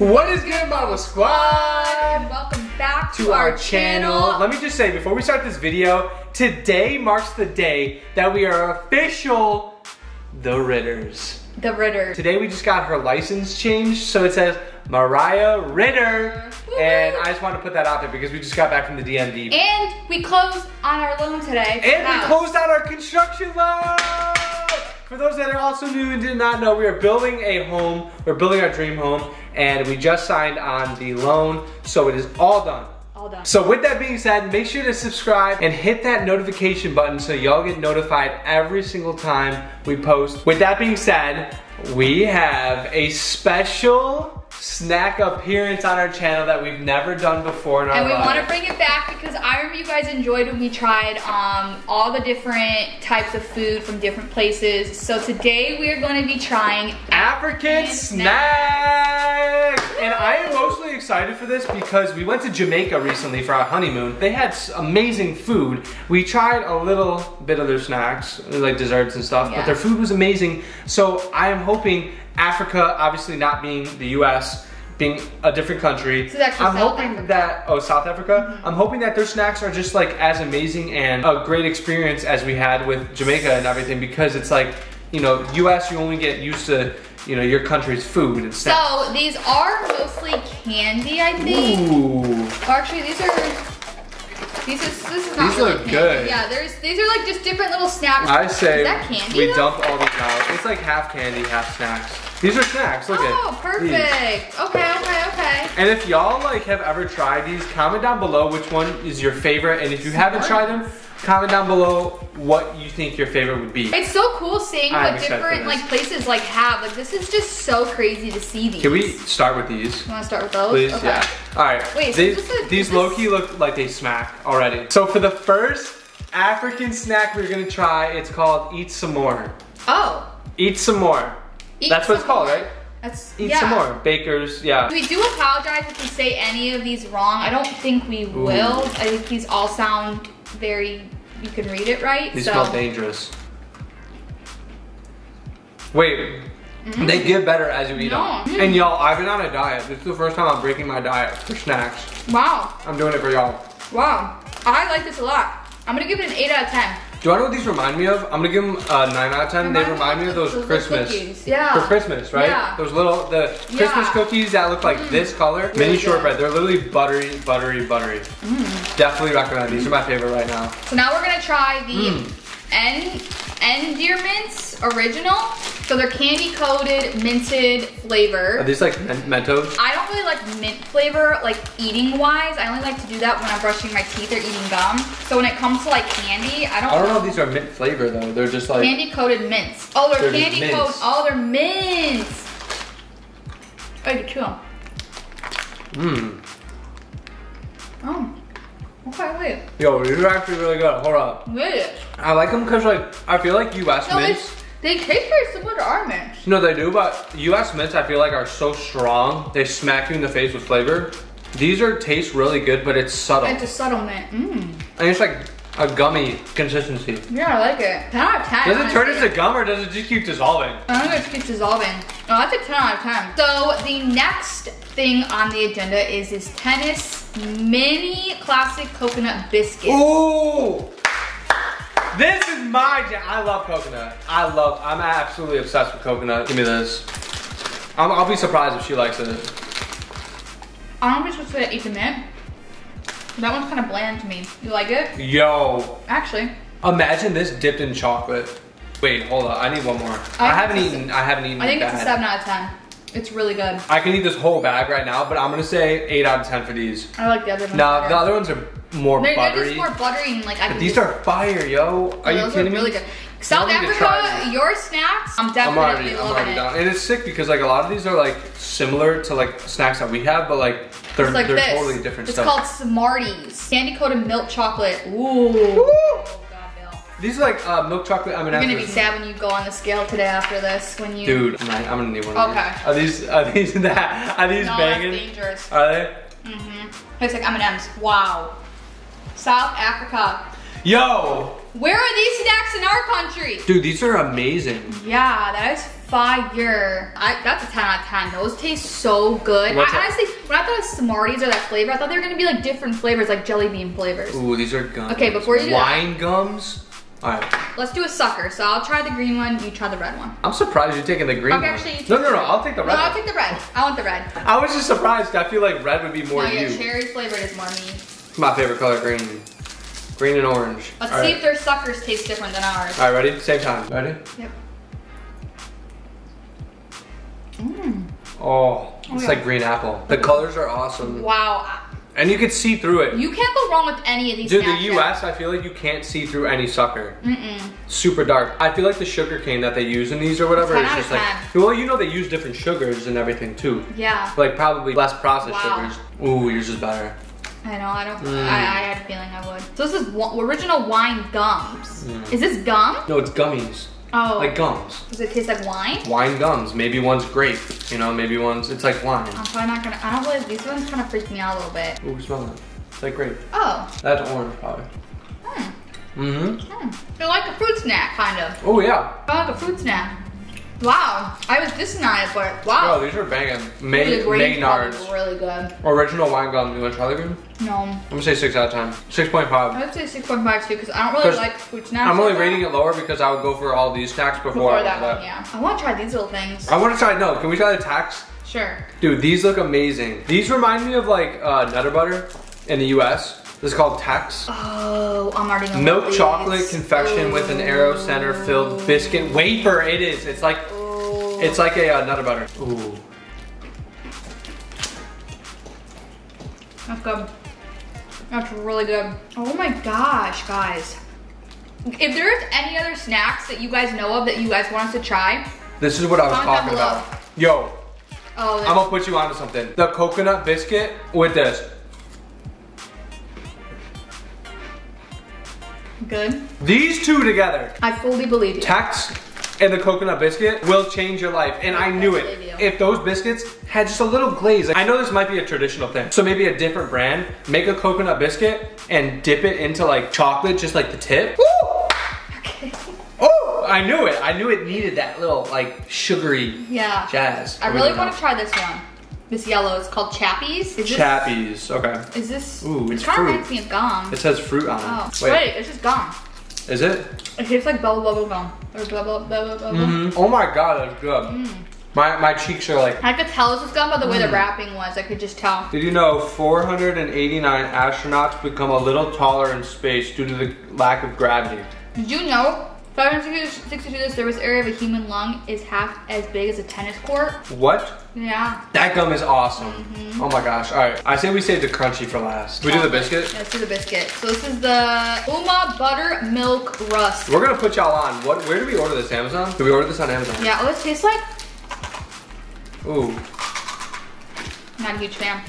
What is good, And Squad? welcome back To our channel. Let me just say, before we start this video, today marks the day that we are official The Ritters. The Ritter. Today we just got her license changed, so it says Mariah Ritter. And I just want to put that out there because we just got back from the DMV. And we closed on our loan today. And we closed out our construction loan! Those that are also new and did not know, we are building a home. We're building our dream home, and we just signed on the loan, so it is all done. All done. So with that being said, make sure to subscribe and hit that notification button so y'all get notified every single time we post. With that being said, we have a special snack appearance on our channel that we've never done before in our And we lives. want to bring it back because I remember you guys enjoyed when we tried um, all the different types of food from different places. So today we are going to be trying African Snack. snacks! And I am mostly excited for this because we went to Jamaica recently for our honeymoon. They had amazing food. We tried a little bit of their snacks, like desserts and stuff, Yeah. but their food was amazing. So I am hoping Africa, obviously not being the US, being a different country. Is I'm South hoping Africa. That oh South Africa. I'm hoping that their snacks are just like as amazing and a great experience as we had with Jamaica and everything because it's like you know U.S. you only get used to you know your country's food and snacks. So these are mostly candy, I think. Ooh, Actually, these are. These are. This is not These really look candy. good. Yeah, there's. These are like just different little snacks. I say candy? we though? dump all these out. It's like half candy, half snacks. These are snacks. Look Oh, at these. perfect. Okay, okay, okay. And if y'all like have ever tried these, comment down below which one is your favorite. And if you haven't tried them, comment down below what you think your favorite would be. It's so cool seeing I'm what different like places like have. Like this is just so crazy to see these. Can we start with these? You want to start with those? Please, Okay. yeah. All right. Wait, these this is- these low-key look like they smack already. So for the first African snack we're gonna try, it's called Eet-Sum-Mor. Oh. Eet-Sum-Mor. Eat That's what it's called, more. right? That's Eat yeah. Some More. Bakers, yeah. We do apologize if we say any of these wrong. I don't think we will. I think these all sound very. You can read it right. These so. smell dangerous. Wait. Mm-hmm. They get better as you eat No. them. Mm-hmm. And y'all, I've been on a diet. This is the first time I'm breaking my diet for snacks. Wow. I'm doing it for y'all. Wow. I like this a lot. I'm gonna give it an eight out of ten. Do you want know what these remind me of? I'm gonna give them a 9 out of 10. they remind me of those, little Christmas. cookies. Yeah. For Christmas, right? Yeah. Those little, the Christmas Yeah. Mm. cookies that look like this color. Mini shortbread. They're literally buttery, buttery, buttery. Mm. Definitely recommend. These are my favorite right now. So now we're gonna try the Mm. En Endearmints original. So they're candy coated minted flavor. Are these like men- Mentos? I don't really like mint flavor, like eating wise. I only like to do that when I'm brushing my teeth or eating gum. So when it comes to like candy, I don't. I don't know if these are mint flavor though. They're just like. Candy coated mints. Oh, they're, They're candy coated. Oh, they're mints. Hmm. Oh, you can chew them. Mmm. Oh. Okay, wait. Yo, these are actually really good. Hold up. Wait. I like them because like I feel like U.S. No, they, mints. they taste very similar to our mints. No, they do, but U.S. mints I feel like are so strong. They smack you in the face with flavor. These are taste really good, but it's subtle. It's a subtle mint. Mmm. And it's like a gummy consistency. Yeah, I like it. 10 out of 10. Does it turn into gum or does it just keep dissolving? I don't think it keeps dissolving. Oh, that's a 10 out of 10. So the next thing on the agenda is this tennis mini classic coconut biscuit. Ooh! This is my jam. I love coconut. I love, I'm absolutely obsessed with coconut. Give me this. I'm, I'll be surprised if she likes it. I'm just supposed to eat the mint. That one's kind of bland to me. You like it? Yo, Actually, imagine this dipped in chocolate. Wait, hold on. I need one more. I, I haven't think it's a- eaten. I haven't eaten. I think it's a 7 out of 10. It's really good. I can eat this whole bag right now, but I'm gonna say eight out of ten for these. I like the other ones. Now the other ones are more they're, they're buttery. just more buttery and like I but can these just- are fire, yo. Are you kidding are really me? good. South Y'all need to try Africa, your snacks, I'm I'm definitely already, I'm already it. down. And it's sick because like a lot of these are like similar to like snacks that we have, but like they're like they're totally different it's stuff. called Smarties. Candy coated milk chocolate. Ooh. Oh. These are like uh, milk chocolate M&Ms. You're gonna be sad when you go on the scale today after this. When you. Dude, I'm, not- I'm gonna need one of Okay. these. Are these are these that are these No, banging? that's dangerous. Are they? Mm-hmm. It's like M&M's. Wow. South Africa. Yo, Where are these snacks in our country? dude, these are amazing. Yeah, that is fire. I, that's a 10 out of 10. Those taste so good. What's I, that? honestly, when I thought of Smarties or that flavor, I thought they were gonna be like different flavors, like jelly bean flavors. Ooh, these are gums. Okay, before you do that- Wine gums? Alright. Let's do a sucker. So I'll try the green one, you try the red one. I'm surprised you're taking the green Okay, one. actually, no, no, no. I'll take the red No, I'll take the red. I want the red. I was just surprised. I feel like red would be more no, yeah, you. cherry flavored is more me. My favorite color, green. Green and orange. Let's All see right. if their suckers taste different than ours. All right, ready? Same time. Ready? Yep. Mmm. Oh, it's oh, yeah. like green apple. The colors are awesome. Wow. And you can see through it. You can't go wrong with any of these Dude, the. US, I feel like you can't see through any sucker. Mm-mm. Super dark. I feel like the sugar cane that they use in these or whatever is just like. Well, you know they use different sugars and everything too. Yeah. Like probably less processed Wow. sugars. Ooh, yours is better. I know, I don't, Mm. I, I had a feeling I would. So this is original wine gums. Mm. Is this gum? No, it's gummies. Oh. Like gums. Does it taste like wine? Wine gums. Maybe one's grape. You know, maybe one's. It's like wine. I'm probably not gonna, I don't really, these ones kind of freak me out a little bit. Ooh, smell that. It's like grape. Oh. That's orange, probably. Hmm. Mm-hmm. Hmm. They're like a fruit snack, kind of. Oh yeah. They're like a fruit snack. Wow. I was this disappointed, but Bro, wow. these are banging. May- Maynard's. really good. Original wine gum. You want to try the green? No. I'm gonna say six out of ten. Six point I five. would say 6.5 too, because I don't really like fruit snacks. I'm only like rating it lower because I would go for all these snacks before, Before I that one, yeah. I want to try these little things. I want to try. No, can we try the Tex? Sure. Dude, these look amazing. These remind me of like uh, Nutter Butter in the U.S. This is called Tex. Oh, I'm already gonna Milk chocolate confection with an arrow center filled biscuit wafer. It is. It's like Oh. it's like a uh, Nutter Butter. Ooh. That's good. That's really good. Oh my gosh, guys. If there's any other snacks that you guys know of that you guys want us to try, This is what I was talking about. Yo, oh, I'm gonna put you onto something. The coconut biscuit with this. Good. These two together, I fully believe you. Tex and the coconut biscuit, will change your life. And I knew it. you. If those biscuits had just a little glaze, I know this might be a traditional thing. So maybe a different brand, make a coconut biscuit and dip it into like chocolate, just like the tip. Woo! Okay. Oh, I knew it. I knew it needed that little like sugary Yeah. jazz. I really want to try this one. This yellow. It's called Chappies. Is this? Chappies. Okay. Is this? Ooh, it's it kind fruit. of reminds me of gum. It says fruit on Oh, it. wait. it's just gum. Is it? It tastes like bubble bubble gum. Or bubble bubble bubble. Mhm. Oh my god, that's good. Mm. My my cheeks are like. I could tell this was gum by the way Mm. the wrapping was. I could just tell. Did you know 489 astronauts become a little taller in space due to the lack of gravity? Did you know 562 the surface area of a human lung is half as big as a tennis court? What? Yeah. That gum is awesome. Mm-hmm. Oh my gosh. All right. I say we save the crunchy for last. We do the biscuit. Yeah, let's do the biscuit. So this is the Ouma Buttermilk Rusk. We're gonna put y'all on. What? Where do we order this? Amazon? Do we order this on Amazon? Yeah, oh, it tastes like? Ooh. Not a huge fan.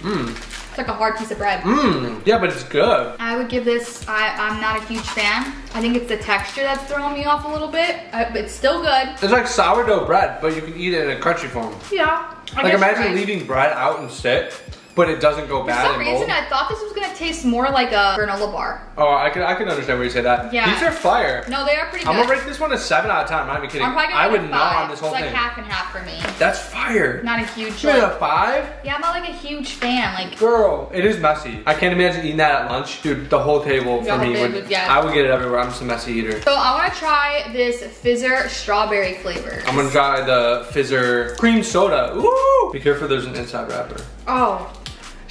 Mmm. It's like a hard piece of bread. Mmm. Yeah, but it's good. I would give this, I, I'm not a huge fan. I think it's the texture that's throwing me off a little bit. Uh, but it's still good. It's like sourdough bread, but you can eat it in a crunchy form. Yeah. I Like imagine right. leaving bread out and sit, but it doesn't go bad. For some and mold. reason, I thought this was gonna taste more like a granola bar. Oh, I can I can understand where you say that. Yeah. These are fire. No, they are pretty good. I'm gonna rate this one a seven out of ten. I'm not even kidding. I'm probably gonna I would gnaw on this whole it's like thing. half and half for me. That's fire. Not a huge. Like, a five. yeah, I'm not like a huge fan. Like, Girl, it is messy. I can't imagine eating that at lunch. Dude, the whole table for me would- yeah. I would get it everywhere. I'm just a messy eater. so I want to try this Fizzer strawberry flavor. I'm gonna try the Fizzer cream soda. Ooh! Be careful, there's an inside wrapper. Oh,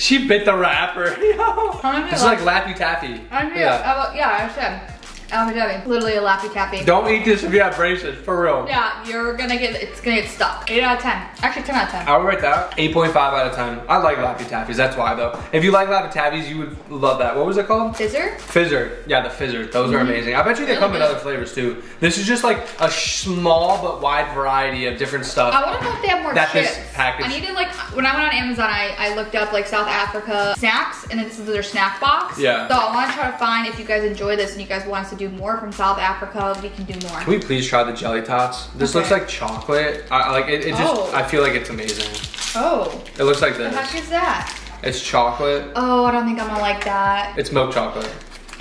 She bit the wrapper. Yo. This is like Laffy Taffy. I. Yeah. Yeah, I said. Alfie Debbie. Literally a Laffy Taffy. Don't eat this if you have braces, for real. Yeah, you're gonna get, it's gonna get stuck. 8 out of 10. Actually, 10 out of 10. I would rate that 8.5 out of 10. I like Laffy Taffies, that's why though. If you like Laffy Taffies, you would love that. What was it called? Fizzer? Fizzer. Yeah, the Fizzer. Those are mm-hmm. amazing. I bet you they Really come in other flavors too. This is just like a small but wide variety of different stuff. I wanna know if they have more That this chips. package- I needed like, when I went on Amazon, I, I looked up like South Africa snacks, and then this is their snack box. Yeah. So I wanna try to find if you guys enjoy this and you guys want us to do more from South Africa, we can do more. Can we please try the jelly tots? This Okay. looks like chocolate. I like it, it just Oh. I feel like it's amazing. Oh, It looks like the heck this. is that? It's chocolate. Oh, I don't think I'm gonna like that. It's milk chocolate.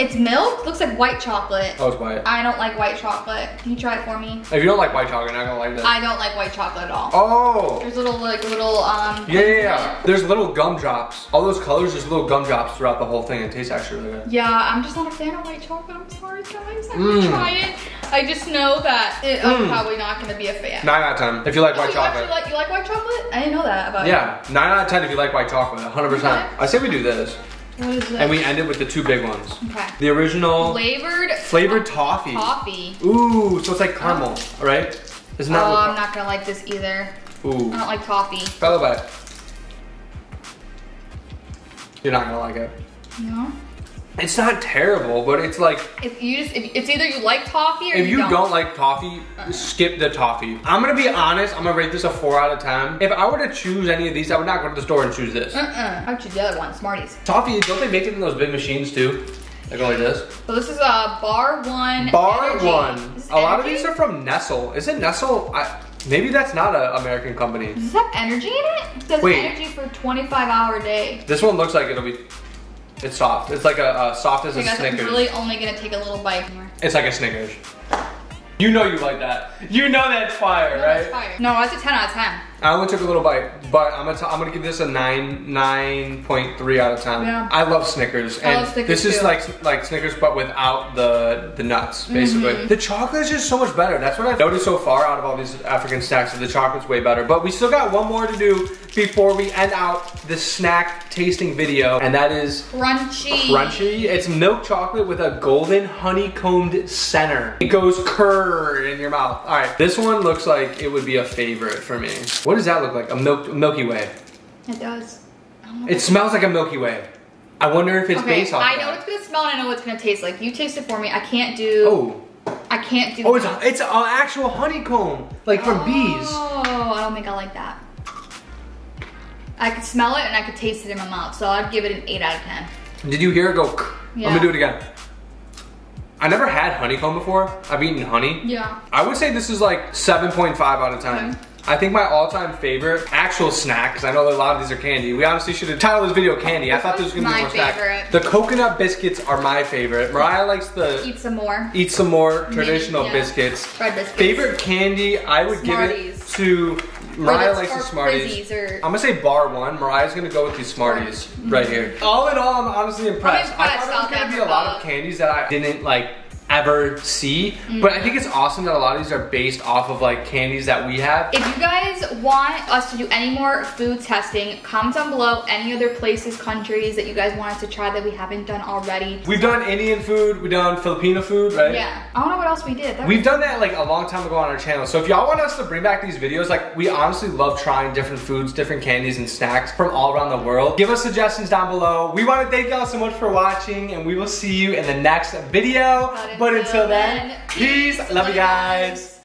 It's milk. Looks like white chocolate. Oh, it's white. I don't like white chocolate. Can you try it for me? If you don't like white chocolate, you're not gonna like this. I don't like white chocolate at all. oh. There's little like little um. Yeah, yeah, yeah. There's little gumdrops. All those colors, there's little gumdrops throughout the whole thing. It tastes actually really good. Yeah, I'm just not a fan of white chocolate. I'm sorry, guys. I'm Mm. gonna try it. I just know that it, I'm Mm. probably not gonna be a fan. Nine out of ten. If you like Oh, white you chocolate. like you like white chocolate? I didn't know that about Yeah, nine out of ten if you like white chocolate. 100%. Okay. I say we do this, you. What is this? and we end it with the two big ones. okay. The original Flavored flavored toffee. toffee. Ooh, so it's like oh. caramel, right? Isn't that Oh. I'm not gonna like this either. Ooh, I don't like toffee. fellow bite. You're not gonna like it. Know? It's not terrible, but it's like If you just, if, it's either you like toffee or if you don't. don't like toffee, skip the toffee. I'm gonna be honest. I'm gonna rate this a four out of ten. If I were to choose any of these, I would not go to the store and choose this. Uh-uh. I would choose the other one, Smarties. Toffee, don't they make it in those big machines too? They go like this. So this is a Bar One. Bar Energy. One. A lot of these are from Nestle. Is it Nestle? I, maybe that's not an American company. Does this have energy in it? It says Wait. energy for 25 hour day. This one looks like it'll be. It's soft. It's like a, a soft as So a guys, I'm Snickers. really only gonna take a little bite more. It's like a Snickers. You know you like that. You know that's fire, No, right? it's fire. No, that's a 10 out of 10. I only took a little bite, but I'm gonna t- I'm gonna give this a nine nine point three out of ten. Yeah. I love Snickers, I and love Snickers this is too. like like Snickers, but without the the nuts, basically. Mm-hmm. The chocolate is just so much better. That's what I've noticed so far out of all these African snacks. Is the chocolate's way better, but we still got one more to do before we end out the snack tasting video, and that is Crunchie. crunchy. It's milk chocolate with a golden honeycombed center. It goes curd in your mouth. All right, this one looks like it would be a favorite for me. What does that look like? A milk Milky Way. It does. It smells like a Milky Way. I wonder if it's okay, based off. I know that. it's gonna smell and I know what it's gonna taste like. You taste it for me. I can't do. Oh, I can't do. oh, it's it's an actual honeycomb, like from bees. Oh, I don't think I like that. I could smell it and I could taste it in my mouth, so I'd give it an 8 out of 10. Did you hear it go? Yeah. Let me do it again. I never had honeycomb before. I've eaten honey. Yeah. I would say this is like 7.5 out of 10. Okay. I think my all-time favorite actual snack, because I know that a lot of these are candy. We honestly should have titled this video candy. I thought this was gonna be more snack. favorite. The coconut biscuits are my favorite. Mariah likes the Eat some more. eat some more traditional yeah. biscuits. Bread biscuits. Favorite candy, I would give it to Mariah likes the Smarties. Or I'm gonna say bar one. Mariah's gonna go with these Smarties right here. All in all, I'm honestly impressed. I impressed, thought it was gonna be a lot of candies that I didn't like ever see, but I think it's awesome that a lot of these are based off of like candies that we have. If you guys want us to do any more food testing, comment down below any other places, countries that you guys want us to try that we haven't done already. We've done Indian food, we've done Filipino food, right? Yeah. I don't know what else we did. That We've done that like a long time ago on our channel. So if y'all want us to bring back these videos, like we honestly love trying different foods, different candies and snacks from all around the world. Give us suggestions down below. We want to thank y'all so much for watching and we will see you in the next video. But until then, peace. Love you guys.